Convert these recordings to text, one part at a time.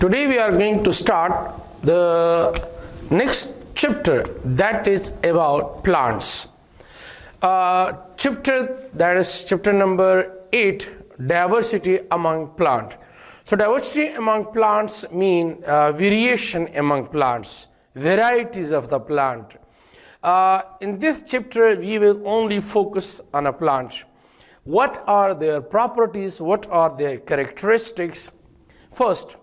Today we are going to start the next chapter that is about plants. Uh, chapter that is chapter number 8 diversity among plant. So diversity among plants mean uh, variation among plants, varieties of the plant. Uh, in this chapter we will only focus on a plant. What are their properties? What are their characteristics? First,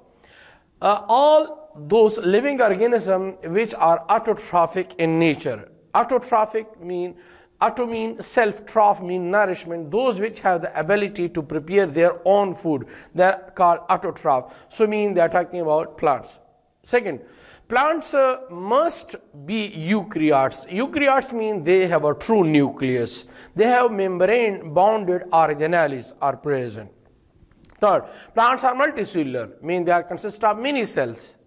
uh, all those living organisms which are autotrophic in nature. Autotrophic mean auto mean self troph mean nourishment. Those which have the ability to prepare their own food. They're called autotroph. So mean they're talking about plants. Second plants uh, must be eukaryotes. Eukaryotes mean they have a true nucleus. They have membrane bounded organelles are present Third, plants are multicellular, mean they are consist of many cells.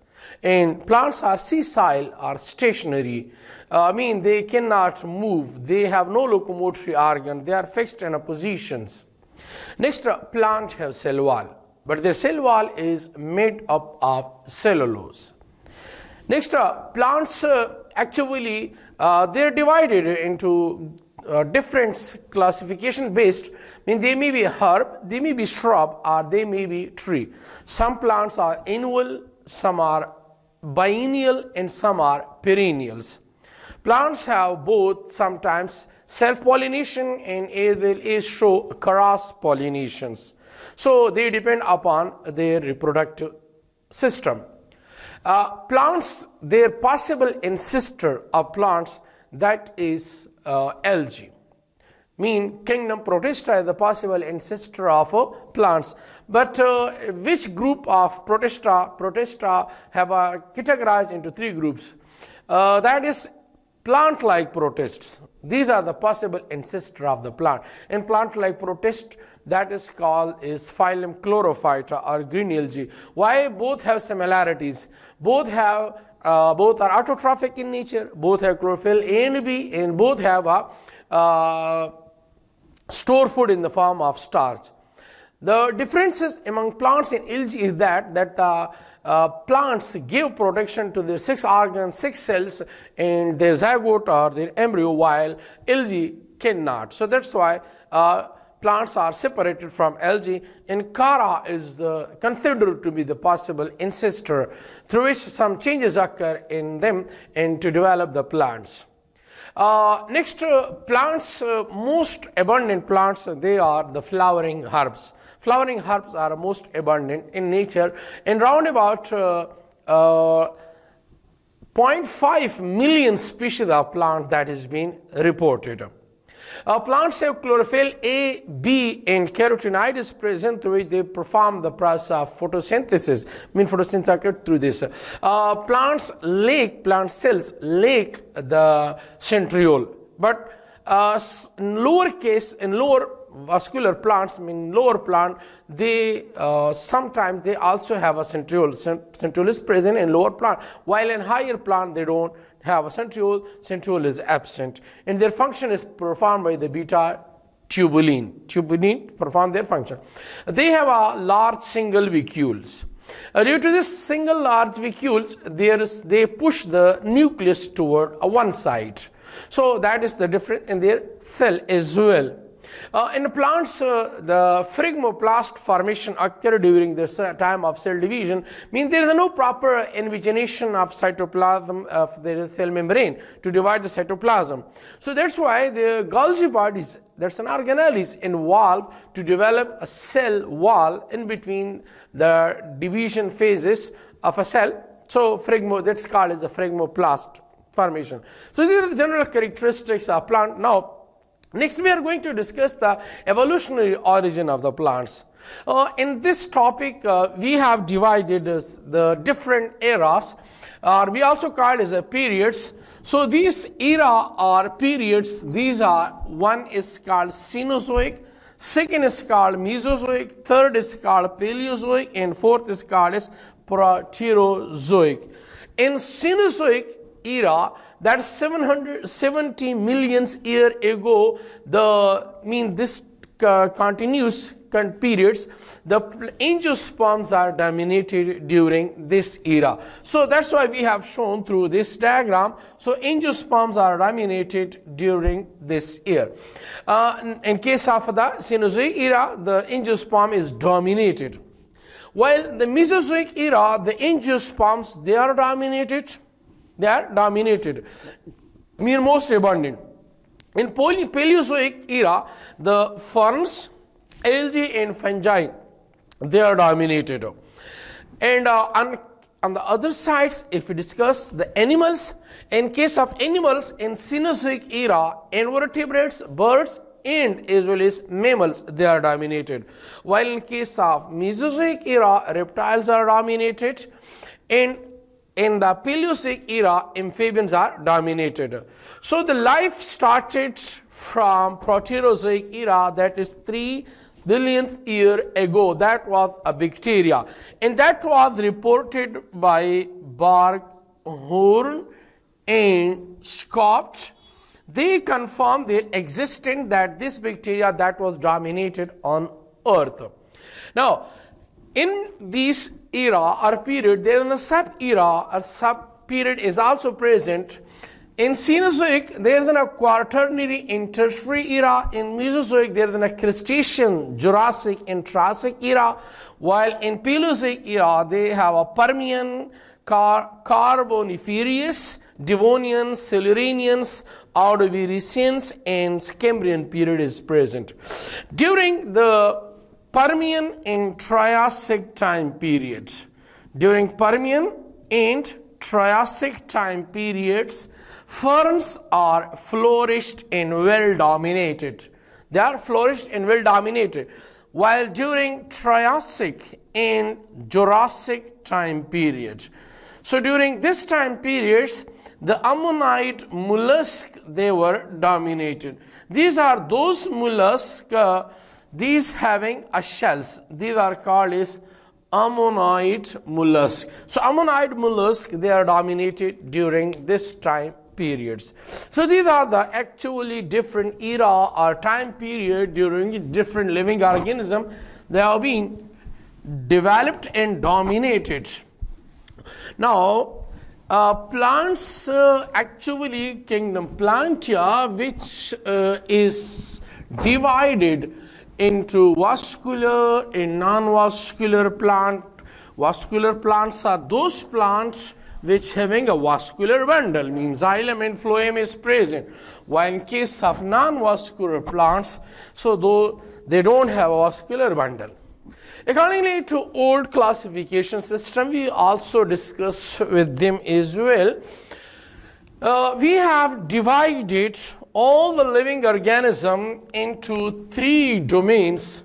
And plants are sessile or stationary, uh, mean they cannot move, they have no locomotory organ, they are fixed in a positions. Next, uh, plant have cell wall, but their cell wall is made up of cellulose. Next, uh, plants uh, actually uh, they are divided into uh, different classification based mean they may be herb they may be shrub or they may be tree. Some plants are annual some are biennial and some are perennials. Plants have both sometimes self pollination and as well as show cross pollinations. So they depend upon their reproductive system. Uh, plants their possible ancestor of plants that is uh, algae. Mean kingdom protista is the possible ancestor of uh, plants. But uh, which group of protista, protista have uh, categorized into three groups? Uh, that is plant-like protists. These are the possible ancestor of the plant. In plant-like protist, that is called is phylum Chlorophyta or green algae. Why both have similarities? Both have uh, both are autotrophic in nature, both have chlorophyll A and B, and both have a uh, store food in the form of starch. The differences among plants and algae is that that the uh, plants give protection to their six organs, six cells, and their zygote or their embryo, while algae cannot. So that's why uh, plants are separated from algae and Chara is uh, considered to be the possible ancestor through which some changes occur in them and to develop the plants. Uh, next, uh, plants, uh, most abundant plants, they are the flowering herbs. Flowering herbs are most abundant in nature and round about uh, uh, 0.5 million species of plants that has been reported. Uh, plants have chlorophyll A, B, and carotenoids present through which they perform the process of photosynthesis. Mean photosynthesis occurs through this. Uh, plants lack, plant cells lack the centriole, but uh, in lower case, in lower vascular plants, mean lower plant, they uh, sometimes they also have a centriole. Centriole is present in lower plant, while in higher plant they don't have a centriole, centriole is absent, and their function is performed by the beta tubulin. Tubulin perform their function. They have a large single vacuoles. Uh, due to this single large vacuoles, there is, they push the nucleus toward uh, one side. So that is the difference in their cell as well. Uh, in plants, uh, the phragmoplast formation occur during the time of cell division, means there is no proper invagination of cytoplasm of the cell membrane to divide the cytoplasm. So that's why the Golgi bodies, that's an organelle is involved to develop a cell wall in between the division phases of a cell. So phragmo, that's called as a phragmoplast formation. So these are the general characteristics of plant. Now, Next, we are going to discuss the evolutionary origin of the plants. Uh, in this topic, uh, we have divided the different eras, or we also call it as a periods. So these era or periods, these are one is called Cenozoic, second is called Mesozoic, third is called Paleozoic, and fourth is called as Proterozoic. In Cenozoic era, that 770 millions year ago, the mean this uh, continuous periods, the angiosperms are dominated during this era. So that's why we have shown through this diagram. So angiosperms are dominated during this year. Uh, in, in case of the Cenozoic era, the angiosperm is dominated. While the Mesozoic era, the angiosperms, they are dominated. They are dominated. Mean most abundant. In Pale- Paleozoic era, the ferns, algae and fungi, they are dominated. And uh, on, on the other sides, if we discuss the animals, in case of animals in Cenozoic era, invertebrates, birds, and as well as mammals, they are dominated. While in case of Mesozoic era, reptiles are dominated, and in the Paleozoic era, amphibians are dominated. So the life started from Proterozoic era, that is 3 billionth year ago. That was a bacteria. And that was reported by Bark, Horn, and Scott. They confirmed their existence that this bacteria that was dominated on Earth. Now, in this era or period, there is a sub era or sub period is also present. In Cenozoic, there is a quaternary interfere era. In Mesozoic, there is a Cretaceous, Jurassic, and Triassic era. While in Paleozoic era, they have a Permian, Car- Carboniferous, Devonian, Silurians, Ordovicians, and Cambrian period is present. During the Permian and Triassic time periods. During Permian and Triassic time periods, ferns are flourished and well dominated. They are flourished and well dominated. While during Triassic and Jurassic time period. So during this time periods, the ammonite mollusk they were dominated. These are those mollusks uh, these having a shells these are called as ammonite mollusk so ammonite mollusk they are dominated during this time periods. So these are the actually different era or time period during different living organism. They have been developed and dominated. Now uh, plants uh, actually kingdom plantia which uh, is divided into vascular and non-vascular plant. Vascular plants are those plants which having a vascular bundle means xylem and phloem is present. While in case of non-vascular plants, so though they don't have a vascular bundle. Accordingly to old classification system, we also discuss with them as well. Uh, we have divided all the living organism into three domains.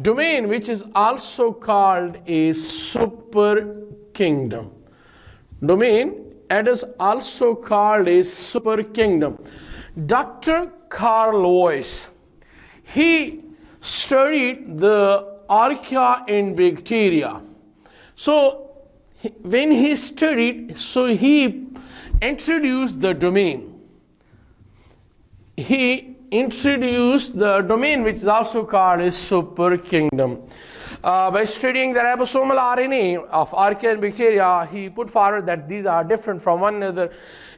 Domain which is also called a super kingdom. Domain it is also called a super kingdom. Dr carl Woese, he studied the archaea and bacteria. So when he studied so he introduced the domain he introduced the domain which is also called a super kingdom. Uh, by studying the ribosomal RNA of archaea and bacteria, he put forward that these are different from one another,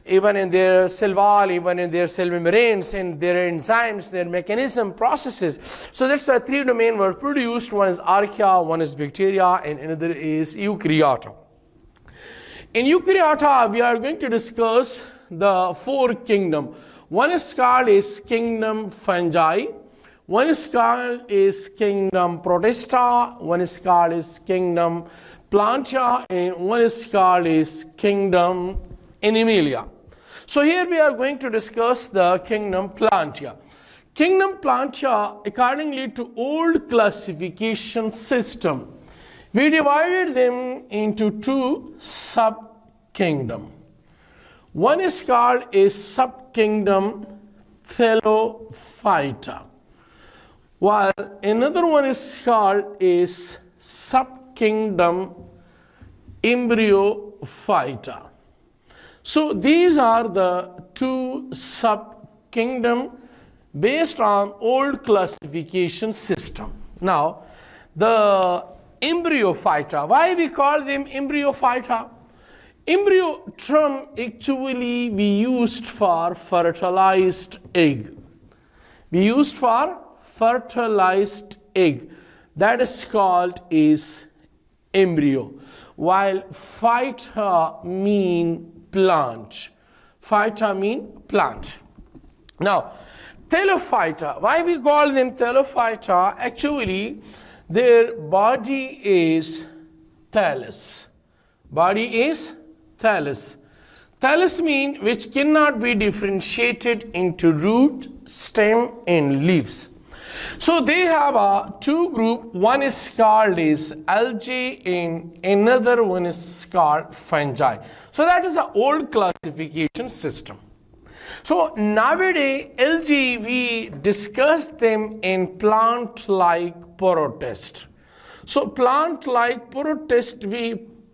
even in their cell wall, even in their cell membranes, in their enzymes, their mechanism, processes. So that's why three domains were produced. One is archaea, one is bacteria, and another is eukaryota. In eukaryota, we are going to discuss the four kingdom. One is called is kingdom fungi, one is called is kingdom protista, one is called is kingdom plantia, and one is called is kingdom animalia. So here we are going to discuss the kingdom plantia. Kingdom plantia, accordingly to old classification system, we divided them into two sub kingdom. One is called a subkingdom Thallophyta, while another one is called is subkingdom Embryophyta. So these are the two subkingdom based on old classification system. Now, the embryophyta, why we call them embryophyta? Embryo term actually we used for fertilized egg. We used for fertilized egg. That is called is embryo. While phyta mean plant. Phyta mean plant. Now, Thallophyta, why we call them Thallophyta? Actually, their body is thallus. Body is thallus. Thallus mean which cannot be differentiated into root, stem and leaves. So they have a two group. One is called is algae and another one is called fungi. So that is the old classification system. So nowadays, algae, we discuss them in plant-like protist. So plant-like protist, we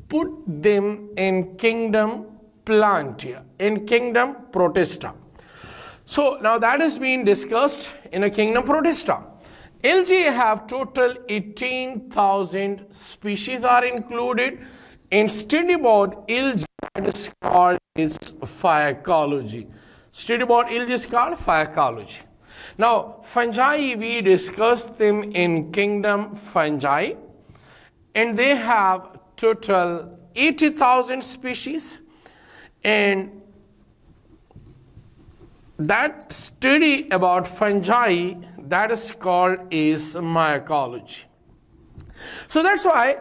put them in kingdom Plantia, in kingdom Protista. So now that is being discussed in a kingdom Protista. algae have total 18,000 species are included in study about algae that is called is phycology. Study about ills is called phycology. Now, fungi, we discussed them in kingdom fungi, and they have total 80,000 species, and that study about fungi that is called is mycology. So that's why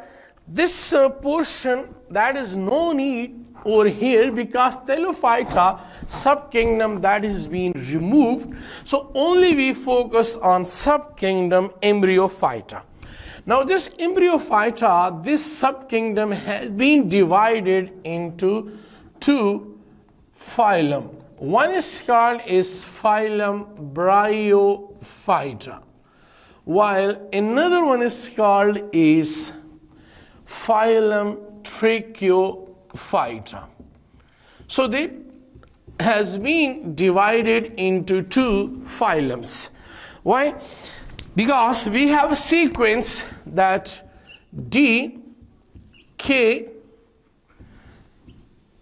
this uh, portion that is no need over here because Thallophyta subkingdom that is being removed. So only we focus on subkingdom Embryophyta. Now this Embryophyta, this subkingdom has been divided into two phylum. One is called is phylum Bryophyta, while another one is called is phylum Tracheo phyta. So they has been divided into two phylums. Why? Because we have a sequence that D, K,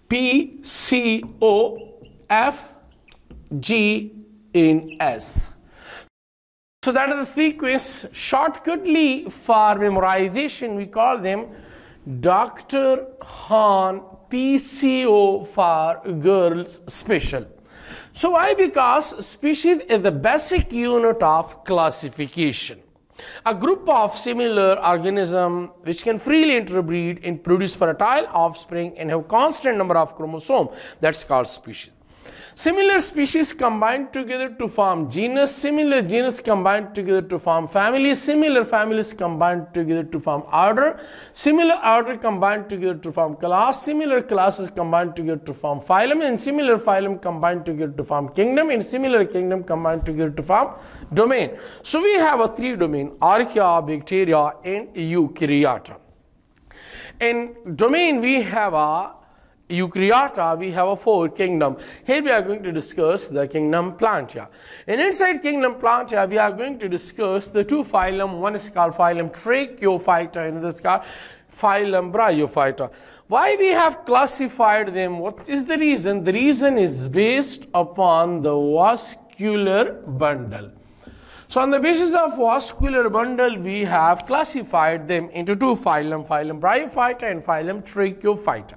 P, C, O, F, G, in S. So that is the sequence shortcutly for memorization we call them Dr. Han PCO for girls special. So why? Because species is the basic unit of classification. A group of similar organisms which can freely interbreed and produce fertile offspring and have constant number of chromosomes that's called species. Similar species combined together to form genus, similar genus combined together to form family, similar families combined together to form order, similar order combined together to form class, similar classes combined together to form phylum, and similar phylum combined together to form kingdom, and similar kingdom combined together to form domain. So we have a three domain, archaea, bacteria, and eukaryota. In domain, we have a Eukaryota, we have a four kingdom. Here we are going to discuss the kingdom Plantia. And inside kingdom Plantia, we are going to discuss the two phylum. One is called phylum Tracheophyta, another is called phylum Bryophyta. Why we have classified them? What is the reason? The reason is based upon the vascular bundle. So on the basis of vascular bundle, we have classified them into two phylum, phylum Bryophyta and phylum Tracheophyta.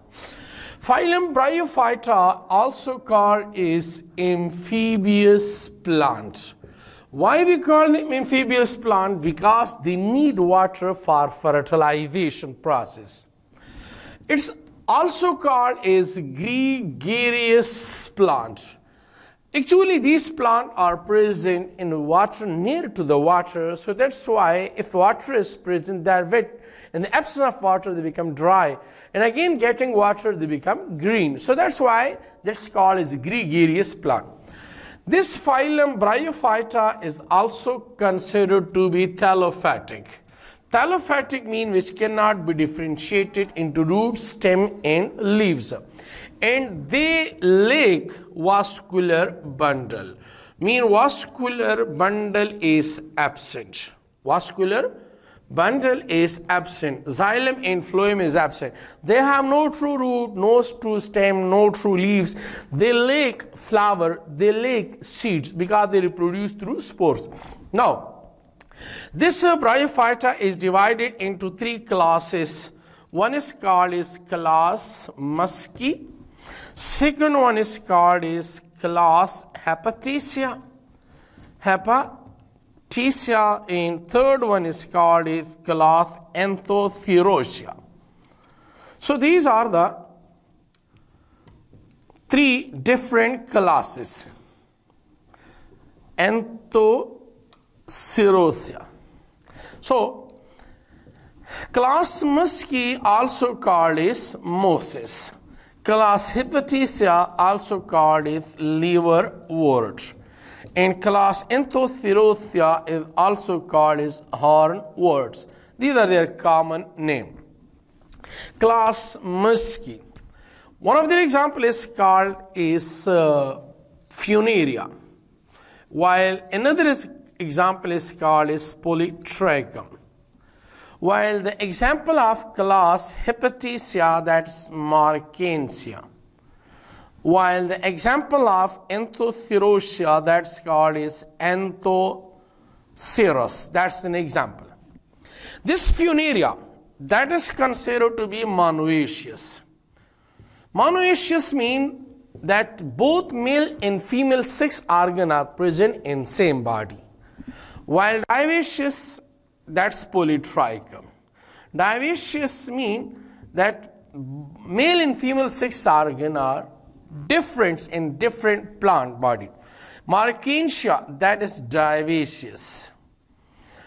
Phylum Bryophyta, also called is amphibious plant. Why we call them amphibious plant? Because they need water for fertilization process. It's also called is gregarious plant. Actually, these plants are present in water near to the water, so that's why if water is present, wet. In the absence of water, they become dry. And again, getting water, they become green. So that's why that's called as gregarious plant. This phylum Bryophyta is also considered to be thallophatic. Thallophatic means which cannot be differentiated into root, stem and leaves. And they lack vascular bundle. mean vascular bundle is absent. Vascular bundle is absent. Xylem and phloem is absent. They have no true root, no true stem, no true leaves. They lack flower, they lack seeds because they reproduce through spores. Now, this uh, bryophyta is divided into three classes. One is called is class musci. Second one is called is class hepaticea. Hepaticea. And third one is called is class Anthocerosea. So these are the three different classes. Anthocerosea Cerosia. So, class musci also called is mosses. Class Hepaticea also called is liver liverwort. And class Anthocerosea is also called is hornworts. These are their common name. Class musci. One of their example is called is uh, Funaria, while another is example is called is polytrichum. While the example of class Hepaticea that's Marchantia. While the example of Anthocerosea that's called is Anthoceros. That's an example. This Funaria that is considered to be monoecious. Monoecious means that both male and female sex organ are present in same body. While dioecious, that's polytrichum. Dioecious mean that male and female sex organ are different in different plant body. Marchantia, that is dioecious.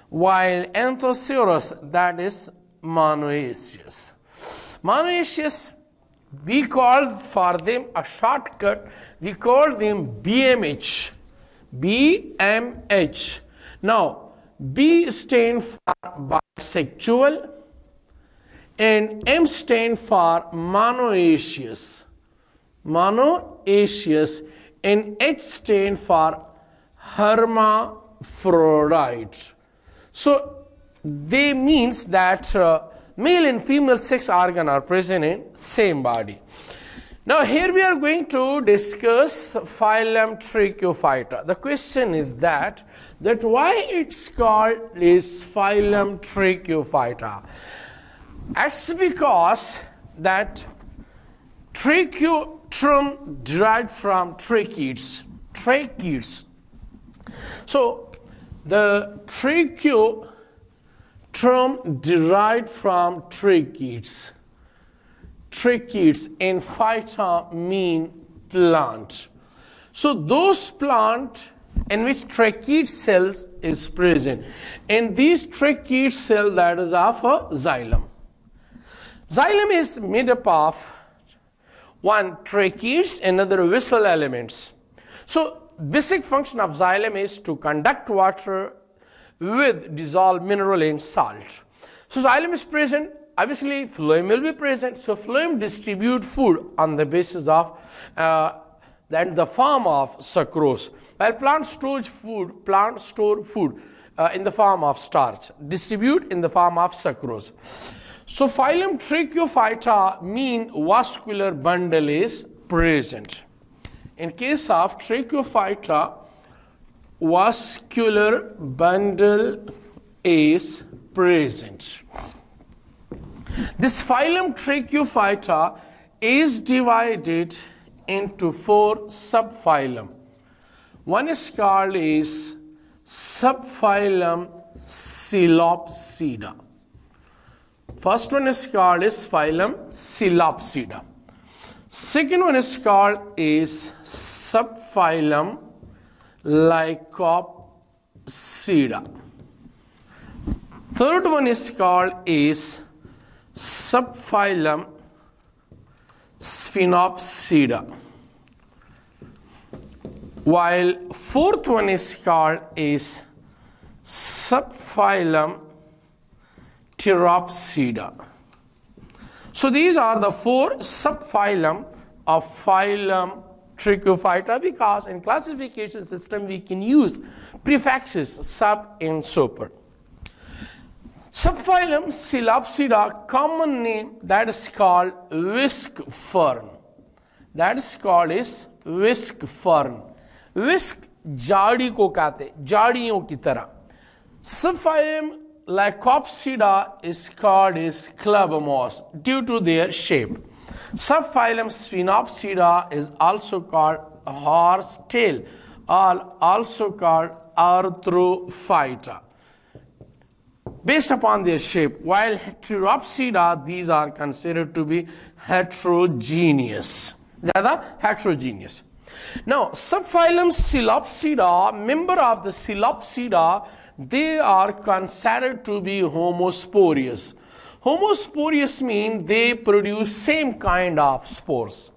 While Anthoceros, that is monoecious. Monoecious, we call for them a shortcut, we call them BMH. BMH now, B stand for bisexual and M stand for monoecious. Monoecious and H stand for hermaphrodite. So, they means that uh, male and female sex organ are present in same body. Now here we are going to discuss phylum Tracheophyta. The question is that that why it's called is phylum Tracheophyta. That's because that Trichotrum derived from tracheids. Tracheids. So the Trichotrum derived from tracheids. Tracheids in phyta mean plant. So those plant in which tracheid cells is present. In these tracheid cell that is of a xylem. Xylem is made up of one tracheids, another vessel elements. So basic function of xylem is to conduct water with dissolved mineral and salt. So xylem is present, obviously phloem will be present. So phloem distribute food on the basis of uh, the form of sucrose. While plants store food, plants store food uh, in the form of starch, distribute in the form of sucrose. So phylum Tracheophyta mean vascular bundle is present. In case of Tracheophyta, vascular bundle is present. This phylum Tracheophyta is divided into four subphylum. One is called is subphylum Psilopsida. First one is called is phylum Psilopsida. Second one is called is subphylum Lycopsida. Third one is called is subphylum Sphenopsida. While fourth one is called is subphylum Pteropsida. So these are the four subphylum of phylum Tracheophyta because in classification system we can use prefixes sub and super. Subphylum Psilopsida, common name that is called whisk fern. That is called is whisk fern. Whisk jadi ko kate jadiyon ki तरह Subphylum Lycopsida is called is club moss due to their shape. Subphylum Sphenopsida is also called horse tail or also called Arthrophyta based upon their shape. While Heteropsida, these are considered to be heterogeneous. They are heterogeneous. Now, subphylum Psilopsida, member of the Psilopsida, they are considered to be homosporious. Homosporious mean they produce same kind of spores.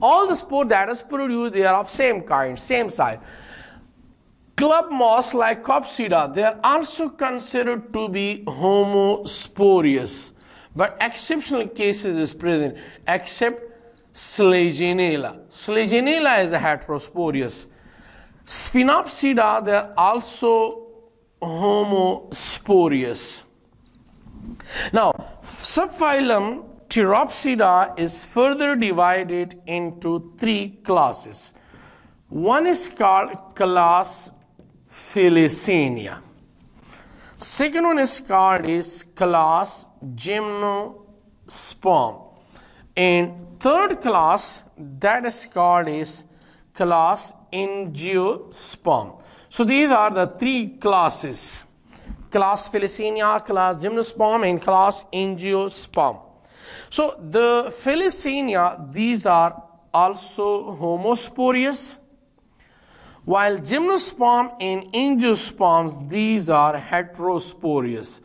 All the spore that is produced, they are of same kind, same size. Club moss like Copsida, they are also considered to be homosporious. But exceptional cases is present, except Selaginella. Selaginella is a. Sphenopsida, they are also homosporious. Now, subphylum Pteropsida is further divided into three classes. One is called class Felicania. Second one is called is class Gymnosperm. And third class that is called is class Angiosperm. So these are the three classes. Class Felicania, class Gymnosperm and class Angiosperm. So the Felicania, these are also homosporous, while gymnosperm and angiosperms, these are heterosporous.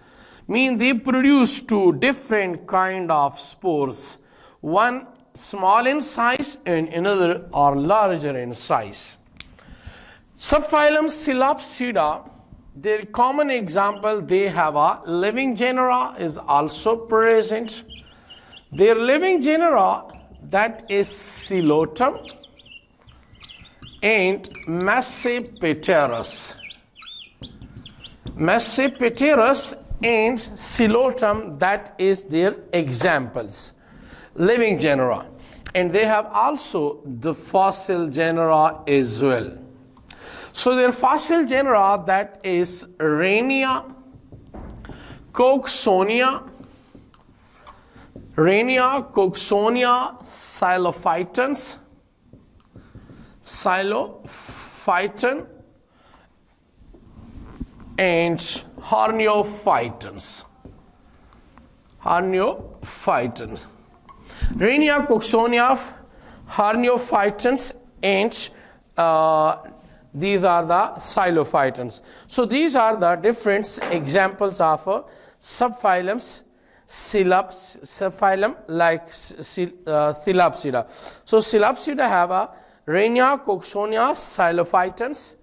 Mean they produce two different kind of spores. One small in size and another are larger in size. Subphylum Psilopsida, their common example, they have a living genera is also present. Their living genera, that is Psilotum, and Tmesipteris. Tmesipteris and Psilotum, that is their examples, living genera. And they have also the fossil genera as well. So their fossil genera, that is Rhynia, Cooksonia, Rhynia, Cooksonia, Xylophytans, Xylophyton and Horneophytons. Horneophytons. Rhynia cooksonia, Horneophytons and uh, these are the Xylophytons. So these are the different examples of uh, subphylums Silops, subphylum like uh. So Thylopsida have a Rhynia, Cooksonia, Xylophytons,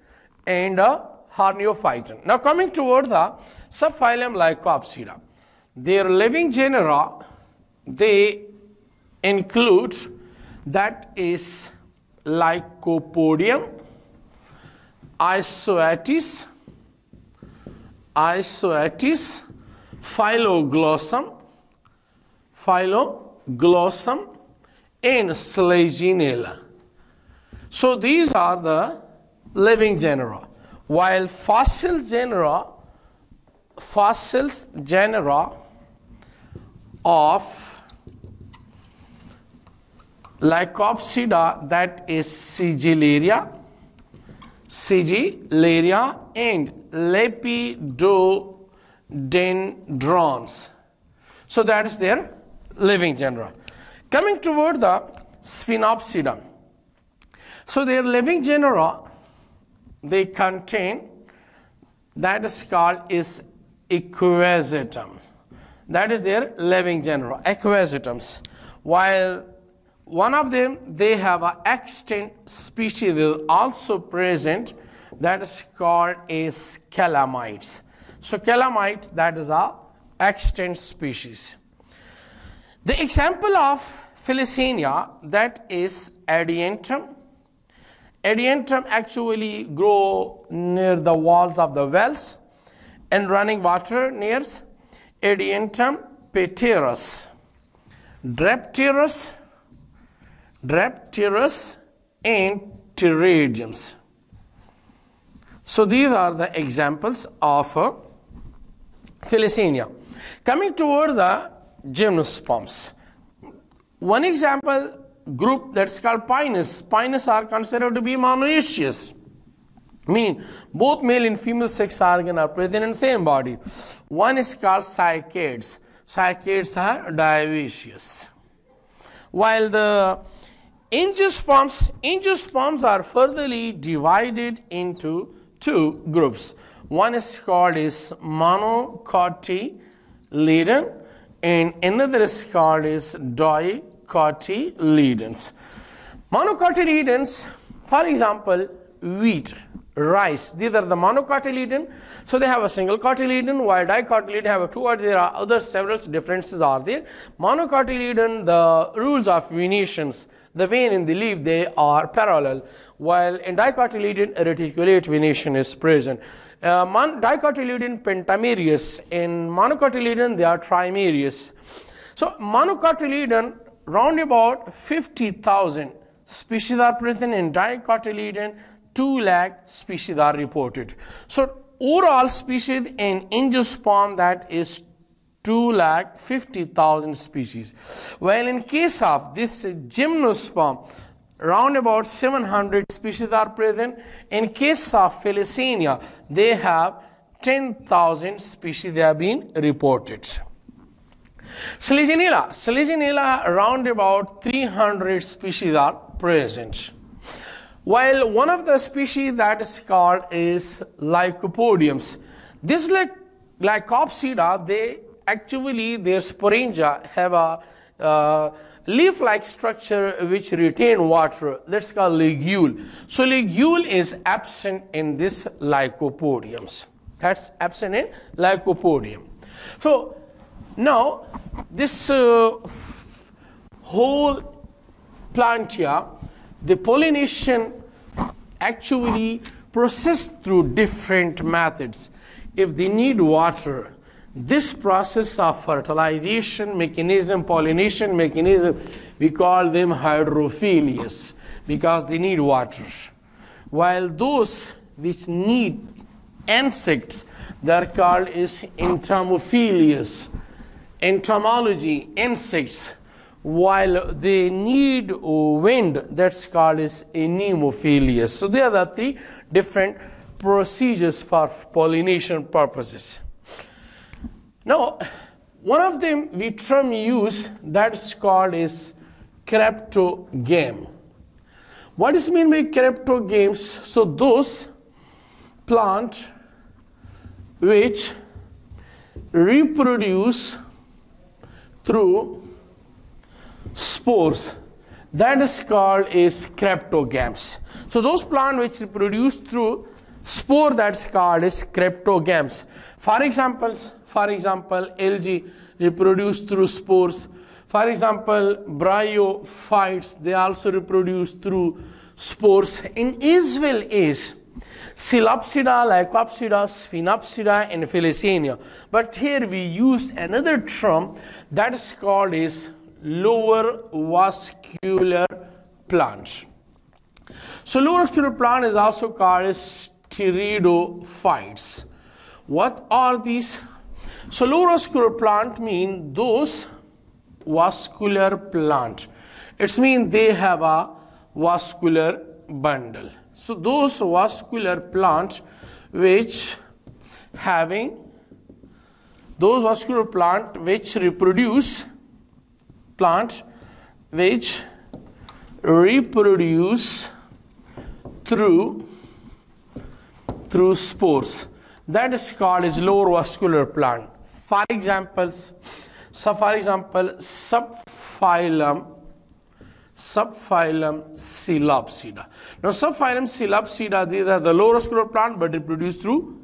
and uh, Horneophyton. Now coming toward the subphylum Lycopsida. Their living genera, they include that is Lycopodium, Isoetes, Isoetes, Phylloglossum, Phylloglossum, and Selaginella. So these are the living genera. While fossil genera, fossil genera of Lycopsida, that is Sigillaria, Sigillaria and Lepidodendrons. So that is their living genera. Coming toward the Sphenopsida. So their living genera, they contain, that is called is equisetums. That is their living genera, equisetums. While one of them, they have an extinct species also present that is called as calamites. So calamites, that is a extinct species. The example of Felicania, that is adiantum, Adiantum actually grow near the walls of the wells and running water near Adiantum paterus, Dipterus, Dipterus, and Pteridgiums. So these are the examples of uh, Coming toward the gymnosperms. One example group that's called Pinus. Pinus are considered to be monoecious. Mean both male and female sex organ are present in same body. One is called cycads. Cycads are dioecious. While the angiosperms, angiosperms are furtherly divided into two groups. One is called is monocotyledon and another is called is dicotyledons. Monocotyledons, for example, wheat, rice, these are the monocotyledon. So they have a single cotyledon while dicotyledon have a two or there are other several differences are there. Monocotyledon, the rules of venations, the vein in the leaf, they are parallel while in dicotyledon reticulate venation is present. Uh, dicotyledon pentamerous, in monocotyledon they are trimerous. So monocotyledon round about 50,000 species are present in dicotyledon, 2 lakh species are reported. So overall species in angiosperm that is 2 lakh 50,000 species. While in case of this gymnosperm, Around about 700 species are present. In case of Felicania, they have 10,000 species have been reported. Selaginella, Selaginella around about 300 species are present. While one of the species that is called is Lycopodiums. This like Lycopsida, they actually their sporangia have a uh, leaf-like structure which retain water. That's called ligule. So ligule is absent in this lycopodiums. That's absent in lycopodium. So now this uh, whole plant here, the pollination actually processed through different methods. If they need water, this process of fertilization mechanism, pollination mechanism, we call them hydrophilous because they need water. While those which need insects, they're called is entomophilous. Entomology, insects. While they need wind, that's called is anemophilous. So there are the three different procedures for pollination purposes. Now, one of them we term use that's called is cryptogame. What is mean by cryptogames? So those plant which reproduce through spores that is called is cryptogames. So those plant which reproduce through spore that's called is cryptogames. For examples, for example, algae reproduce through spores. For example, bryophytes, they also reproduce through spores. In Israel is as Psilopsida, Lycopsida, Sphenopsida, and Felicania. But here we use another term that is called is lower vascular plant. So lower vascular plant is also called pteridophytes. What are these? So low vascular plant mean those vascular plant. It's mean they have a vascular bundle. So those vascular plant which having those vascular plant which reproduce plant which reproduce through through spores that is called is lower vascular plant for examples, so for example, subphylum, subphylum Psilopsida. Now subphylum Psilopsida, these are the lower vascular plant but reproduce through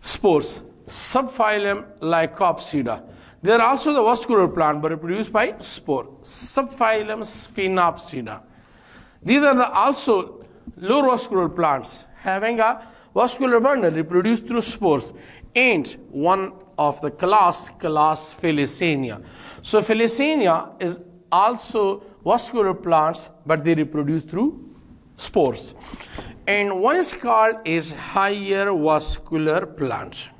spores. Subphylum Lycopsida. They are also the vascular plant but reproduced by spore. Subphylum Sphenopsida. These are the also low vascular plants having a vascular bundle reproduced through spores and one of the class, class Felicania. So Felicania is also vascular plants but they reproduce through spores. And one is called is higher vascular plant.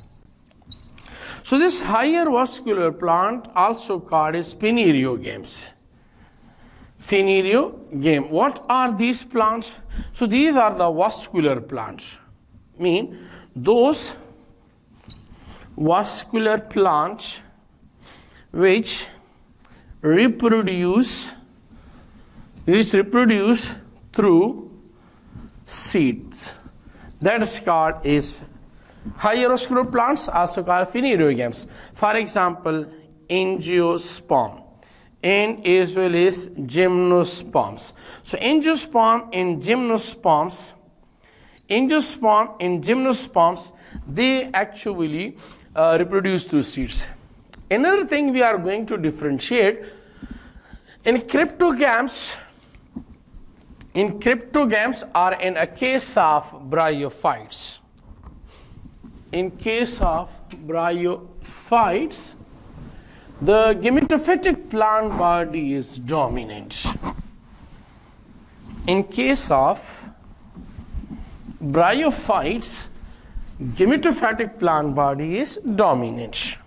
So this higher vascular plant also called is games. Phanerogams. game. What are these plants? So these are the vascular plants. Mean those vascular plants which reproduce which reproduce through seeds. That is called is Hieroscuro plants also called phanerogams. For example, angiosperm and as well as gymnosperms. So angiosperm and gymnosperms, angiosperm and gymnosperms, they actually uh, reproduce through seeds. Another thing we are going to differentiate in cryptogams, in cryptogams are in a case of bryophytes in case of bryophytes, the gametophytic plant body is dominant. In case of bryophytes, gametophytic plant body is dominant.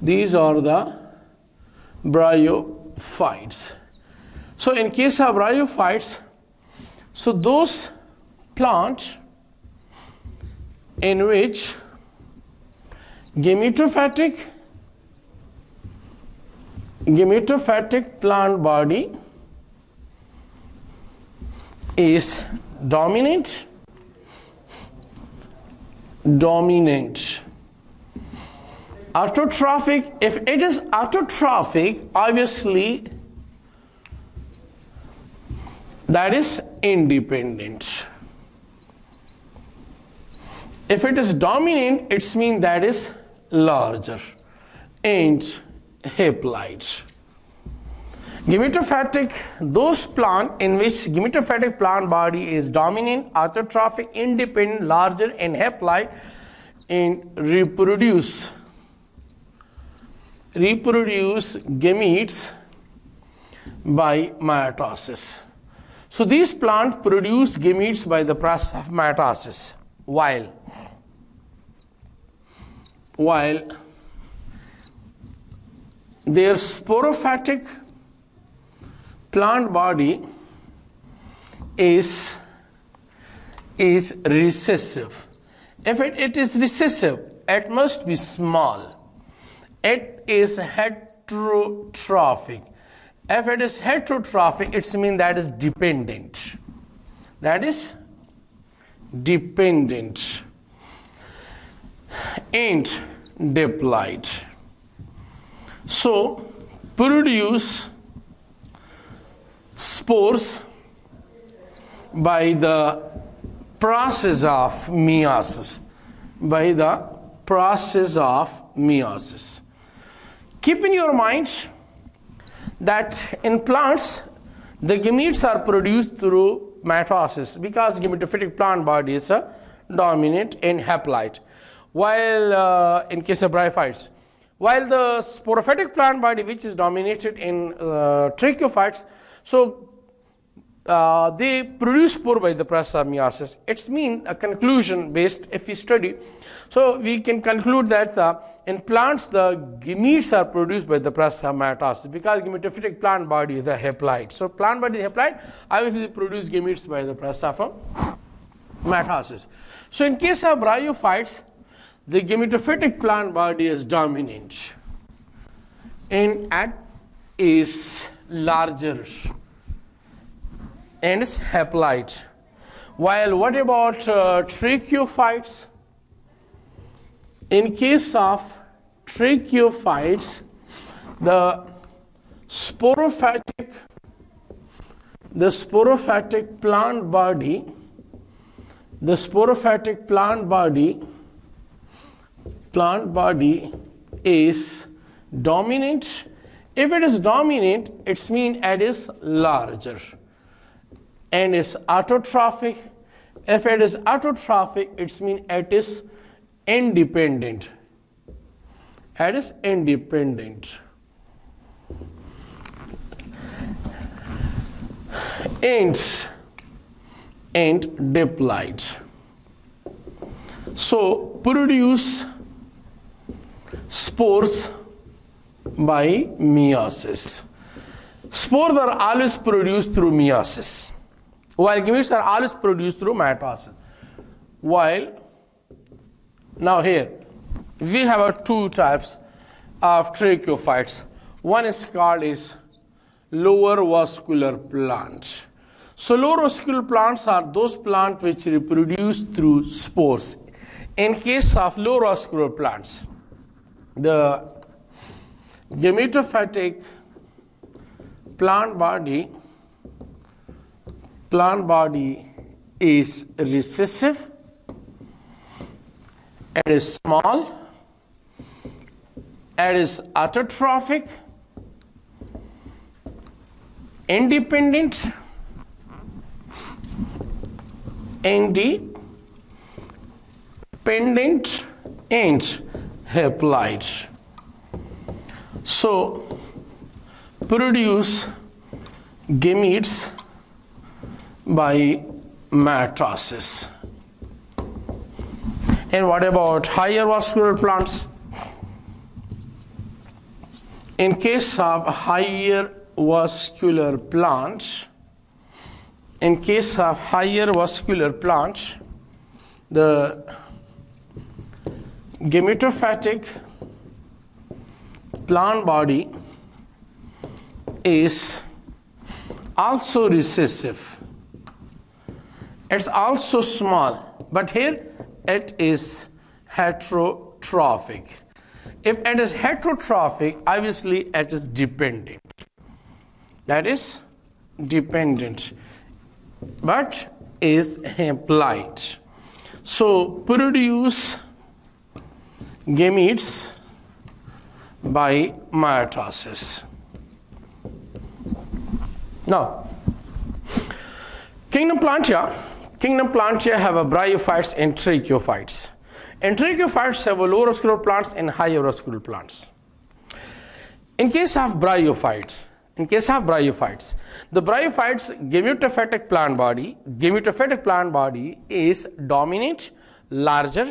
These are the bryophytes. So in case of bryophytes, so those plants in which gametophytic gametophytic plant body is dominant dominant. Autotrophic if it is autotrophic obviously that is independent if it is dominant, it's mean that is larger and haploid. Gametophytic, those plant in which gametophytic plant body is dominant, autotrophic, independent, larger and haploid and reproduce reproduce gametes by mitosis. So these plants produce gametes by the process of mitosis while while their sporophytic plant body is is recessive. If it, it is recessive it must be small. It is heterotrophic. If it is heterotrophic it's mean that is dependent. That is dependent and diploid. So produce spores by the process of meiosis by the process of meiosis keep in your mind that in plants the gametes are produced through mitosis because gametophytic plant body is a dominant and haploid while uh, in case of bryophytes. While the sporophytic plant body which is dominated in uh, tracheophytes, so uh, they produce spore by the process of meiosis. It's mean a conclusion based if we study. So we can conclude that uh, in plants the gametes are produced by the process of mitosis because gametophytic plant body is a haploid. So plant body is haploid, obviously produce gametes by the process of mitosis. So in case of bryophytes, the gametophytic plant body is dominant and at is larger and is haploid. While what about uh, tracheophytes? In case of tracheophytes, the sporophytic the sporophytic plant body the sporophytic plant body plant body is dominant If it is dominant, it's mean it is larger and is autotrophic. If it is autotrophic, it's mean it is independent. It is independent. Ants and diploids. So produce spores by meiosis. Spores are always produced through meiosis, while gametes are always produced through mitosis. While now here we have two types of tracheophytes. One is called is lower vascular plants. So lower vascular plants are those plants which reproduce through spores. In case of lower vascular plants, the gametophytic plant body plant body is recessive it is small it is autotrophic independent independent and haploid so, produce gametes by mitosis. And what about higher vascular plants? In case of higher vascular plants, in case of higher vascular plants, the gametophytic plant body is also recessive. It's also small, but here it is heterotrophic. If it is heterotrophic, obviously it is dependent. That is dependent, but is haploid. So produce gametes by mitosis. Now, kingdom plantia, kingdom plantia have a bryophytes and tracheophytes. And tracheophytes have a lower vascular plants and higher vascular plants. In case of bryophytes, in case of bryophytes, the bryophytes gametophytic plant body, gametophytic plant body is dominant, larger,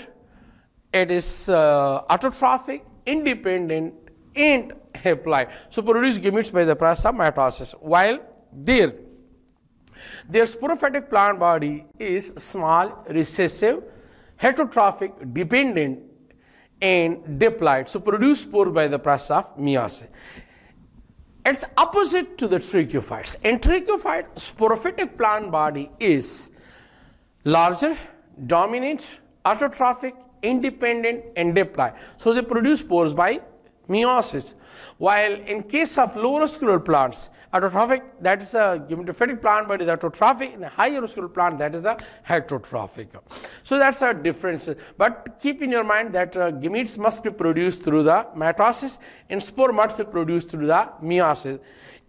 it is uh, autotrophic, independent, and haploid. So produce gametes by the process of mitosis. While their, their sporophytic plant body is small, recessive, heterotrophic, dependent, and diploid. So produce spores by the process of meiosis. It's opposite to the tracheophytes. In tracheophyte, sporophytic plant body is larger, dominant, autotrophic, independent, and diploid. So they produce spores by meiosis. While in case of low vascular plants, autotrophic, that is a gametophytic plant, but is autotrophic. In a high vascular plant, that is a heterotrophic. So that's a difference. But keep in your mind that uh, gametes must be produced through the mitosis, and spore must be produced through the meiosis.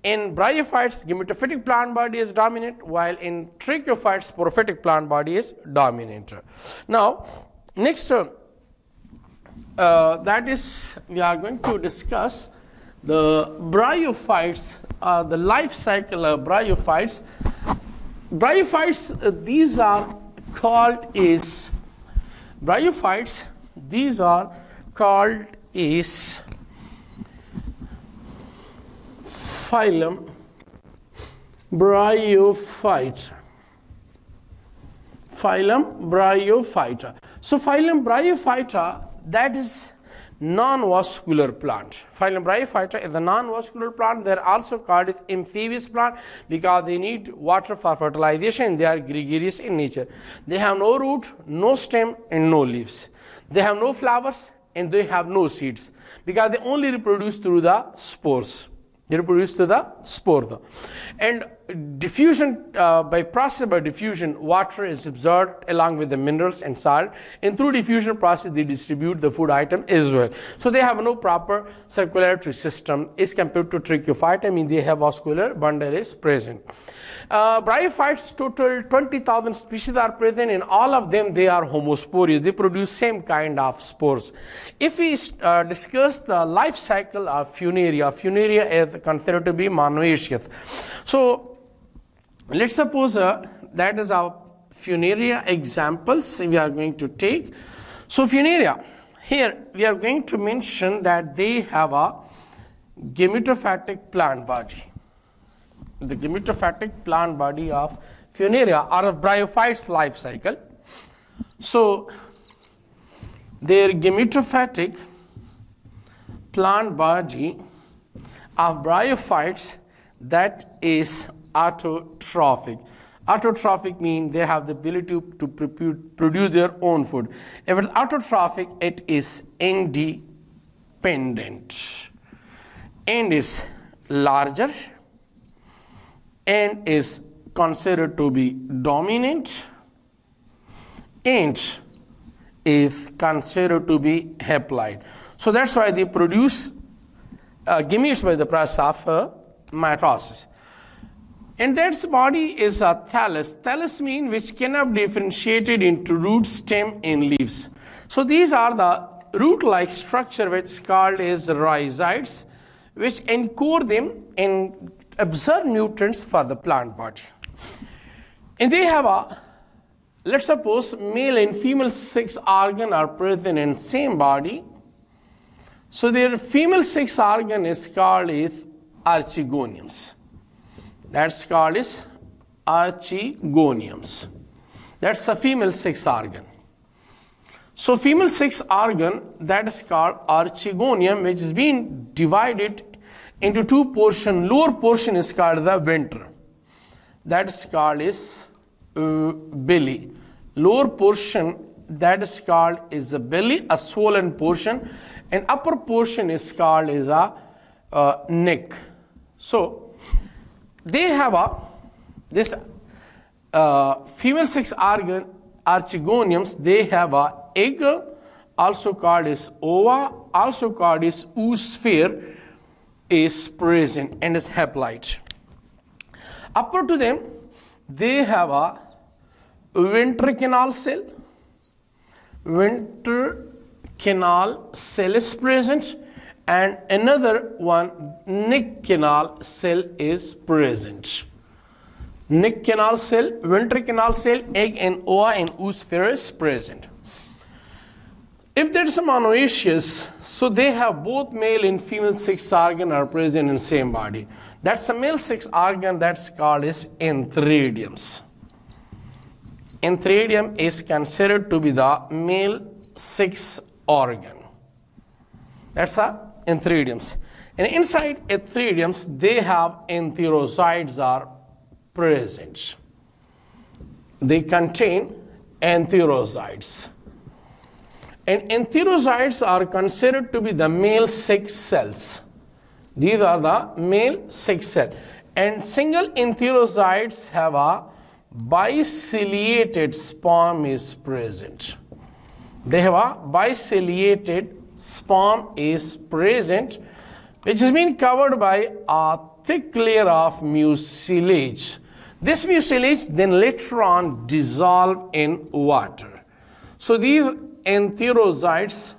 In bryophytes, gametophytic plant body is dominant, while in tracheophytes, sporophytic plant body is dominant. Now, next. Uh, that is we are going to discuss the bryophytes, uh, the life cycle of bryophytes. Bryophytes, uh, these are called is bryophytes. These are called is phylum bryophyte. Phylum bryophyta. So phylum bryophyta that is non-vascular plant. Phylum Bryophyta is a non-vascular plant. They are also called as amphibious plant because they need water for fertilization. They are gregarious in nature. They have no root, no stem, and no leaves. They have no flowers and they have no seeds because they only reproduce through the spores. They reproduce through the spores. And diffusion, uh, by process by diffusion, water is absorbed along with the minerals and salt, and through diffusion process, they distribute the food item as well. So they have no proper circulatory system as compared to tracheophyte. I mean, they have vascular bundle is present. Uh, bryophytes total 20,000 species are present and all of them they are homosporious. They produce same kind of spores. If we uh, discuss the life cycle of Funaria, Funaria is considered to be monoecious. So let's suppose uh, that is our Funaria examples we are going to take. So Funaria, here we are going to mention that they have a gametophytic plant body the gametophytic plant body of Funaria or of bryophytes life cycle. So their gametophytic plant body of bryophytes that is autotrophic. Autotrophic means they have the ability to, to produce their own food. If it's autotrophic, it is independent and is larger and is considered to be dominant and is considered to be haploid. So that's why they produce uh, gametes by the process of uh, mitosis. And that body is a thallus. Thallus means which cannot be differentiated into root, stem, and leaves. So these are the root-like structure which is called as rhizoids, which encode them and absorb nutrients for the plant body. And they have a, let's suppose male and female sex organ are present in same body. So their female sex organ is called is archegoniums. That's called is archegoniums. That's a female sex organ. So female sex organ that is called archegonium which is being divided into two portion. Lower portion is called the venter. That is called is uh, belly. Lower portion that is called is the belly, a swollen portion, and upper portion is called is a uh, neck. So they have a this uh, female sex organ archegoniums. They have a egg, also called is ova, also called is oosphere is present and is haploid. Upper to them, they have a ventricanal cell. Ventricanal cell is present and another one neck canal cell is present. Neck canal cell, ventricanal cell, egg and ova and oosphere is present. If there is a monoecious, so they have both male and female sex organ are present in same body. That's a male sex organ that's called as antheridiums. Antheridium is considered to be the male sex organ. That's a antheridiums. And inside antheridiums, they have antherozoids are present. They contain antherozoids. And antherozoids are considered to be the male sex cells. These are the male sex cells. And single antherozoids have a biciliated sperm is present. They have a biciliated sperm is present which has been covered by a thick layer of mucilage. This mucilage then later on dissolve in water. So these antherozoids,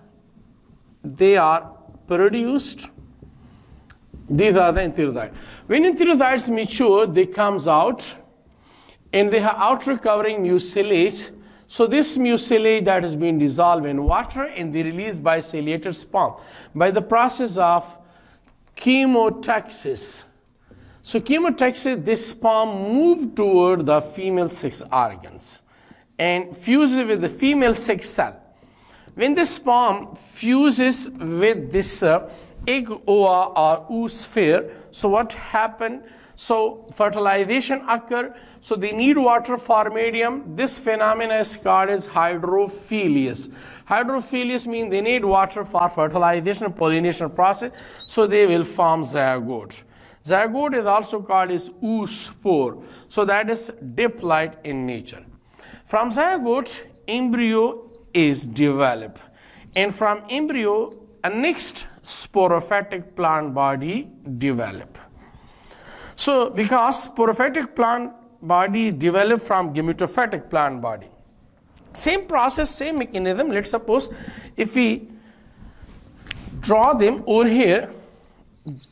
they are produced. These are the antherozoids. When antherozoids mature, they comes out and they have outer covering mucilage. So this mucilage that has been dissolved in water and they release biciliated sperm by the process of chemotaxis. So chemotaxis, this sperm move toward the female sex organs and fuses with the female sex cell. When this sperm fuses with this uh, egg or oosphere, so what happened? So fertilization occur. So they need water for medium. This phenomena is called as hydrophilus. Hydrophilus means they need water for fertilization pollination process. So they will form zygote. Zygote is also called as oospore. So that is diploid in nature. From zygote, embryo is developed. And from embryo, a next sporophytic plant body develop. So because sporophytic plant body develop from gametophytic plant body. Same process, same mechanism. Let's suppose if we draw them over here,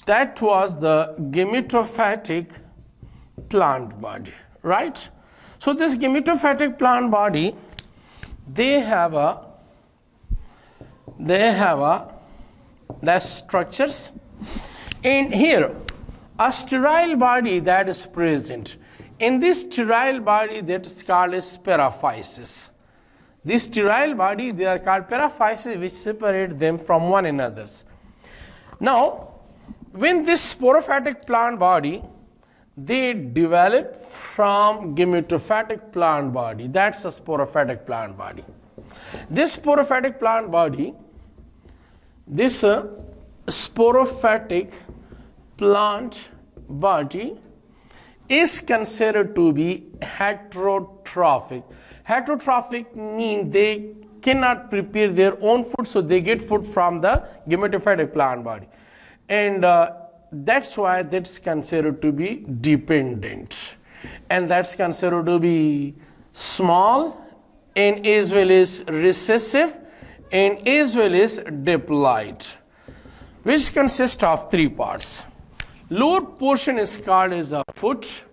that was the gametophytic plant body, right? So this gametophytic plant body, they have a, they have a, the structures, and here a sterile body that is present. In this sterile body that is called as. This sterile body they are called paraphysis which separate them from one another. Now when this sporophytic plant body they develop from gametophytic plant body. That's a sporophytic plant body. This sporophytic plant body this uh, sporophytic plant body is considered to be heterotrophic. Heterotrophic means they cannot prepare their own food so they get food from the gametophytic plant body. And uh, that's why that's considered to be dependent. And that's considered to be small and as well as recessive and as well as diploid which consists of three parts. Lower portion is called as a foot.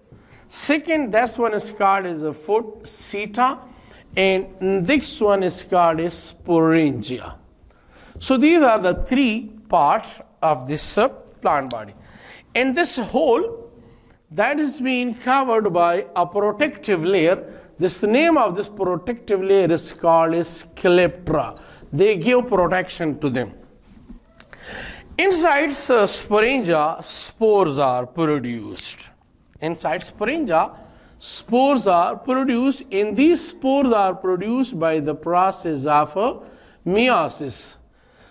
Second this one is called as a foot seta. And this one is called as sporangia so these are the three parts of this uh, plant body. And this hole that is being covered by a protective layer. This the name of this protective layer is called as calyptra. They give protection to them. Inside uh, sporangia, spores are produced. Inside sporangia, spores are produced, and these spores are produced by the process of uh, meiosis.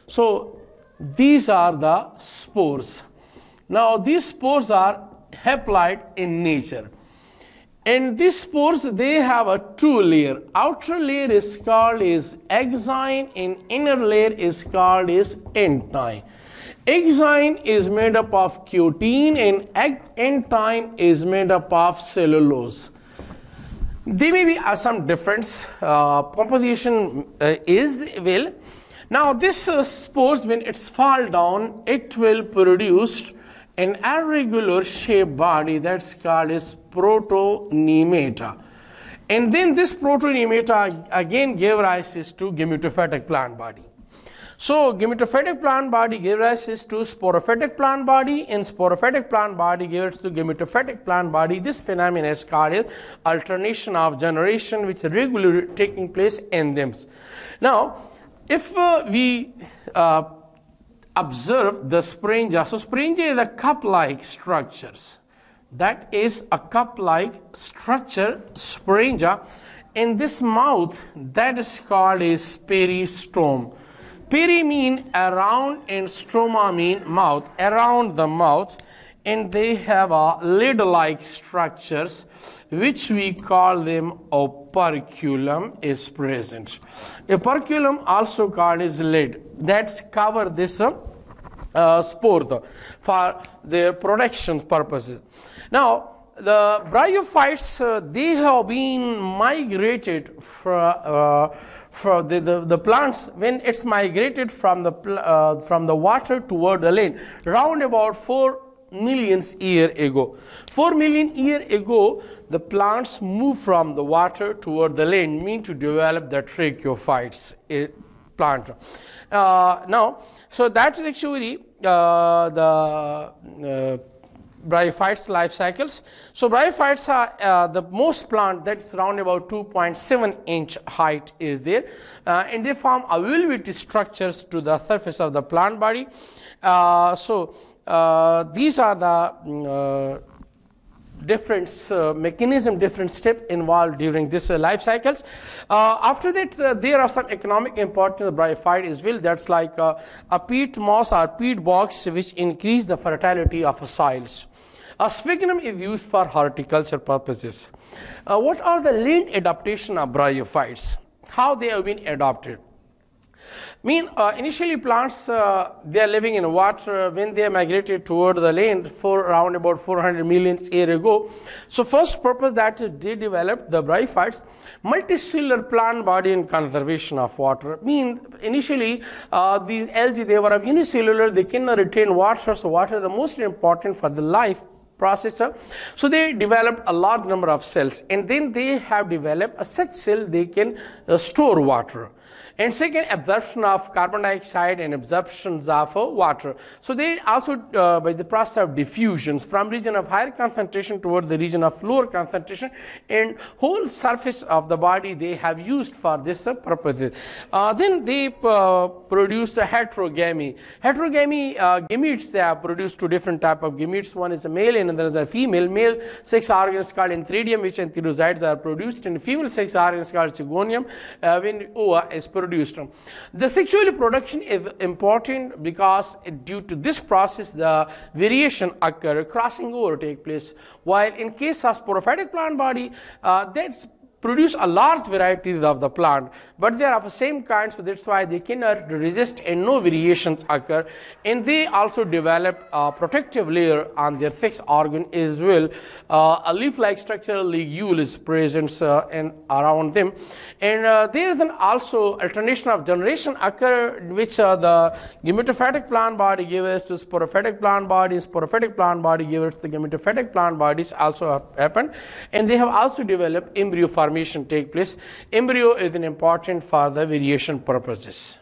So these are the spores. Now these spores are haploid in nature. And these spores, they have a two layer. Outer layer is called is exine and inner layer is called is intine. Exine is made up of chitin and intine is made up of cellulose. There may be some difference. Uh, composition uh, is well, now this uh, spores when it's fall down, it will produce an irregular shaped body that's called as protonemata. And then this protonemata again gave rise to gametophytic plant body. So gametophytic plant body gave rise to sporophytic plant body and sporophytic plant body gave rise to gametophytic plant body. This phenomenon is called alternation of generation which is regularly taking place in them. Now if uh, we uh, observe the sporangia, so sporangia is a cup-like structures. That is a cup-like structure, sporangia. In this mouth, that is called a peristome. Peri mean around and stoma mean mouth, around the mouth and they have a lid-like structures which we call them operculum is present. Operculum also called as lid that's cover this uh, spore for their protection purposes. Now the bryophytes uh, they have been migrated from uh, for the, the, the, plants when it's migrated from the uh, from the water toward the land round about 4 millions year ago. 4 million year ago, the plants move from the water toward the land, mean to develop the tracheophytes plant. Uh, now, so that is actually uh, the uh, bryophytes life cycles. So bryophytes are uh, the most plant that's around about 2.7 inch height is there uh, and they form avillivity structures to the surface of the plant body. Uh, so uh, these are the mm, uh, different uh, mechanism, different step involved during this uh, life cycles. Uh, after that, uh, there are some economic importance of bryophyte as well. That's like a peat moss or peat box which increase the fertility of soils. A sphagnum is used for horticulture purposes. What are the land adaptation of bryophytes? How they have been adopted? Mean uh, initially plants uh, they are living in water. When they migrated toward the land for around about 400 million years ago. So first purpose that they developed the bryophytes multicellular plant body and conservation of water. Mean initially uh, these algae they were unicellular. They cannot retain water so water is the most important for the life processor. So they developed a large number of cells and then they have developed a such cell they can uh, store water and second, absorption of carbon dioxide and absorptions of uh, water. So they also, uh, by the process of diffusions from region of higher concentration toward the region of lower concentration and whole surface of the body they have used for this uh. Uh, then they uh, produce a heterogamy. Heterogamy uh, gametes, they have produced two different type of gametes. One is a male and another is a female. Male sex organs called antheridium which antherozoids are produced and female sex organs called zygonium when ova is produced produced. The sexual reproduction is important because due to this process the variation occur, crossing over take place. While in case of sporophytic plant body, uh, that's produce a large varieties of the plant but they are of the same kind so that's why they cannot resist and no variations occur. And they also develop a protective layer on their sex organ as well. Uh, a leaf-like structural ligule is present uh, in, around them. And uh, there is an also alternation of generation occur which uh, the gametophytic plant body gives to sporophytic plant bodies sporophytic plant body gives to gametophytic plant bodies also happen. And they have also developed embryo formation take place. Embryo is an important for the variation purposes.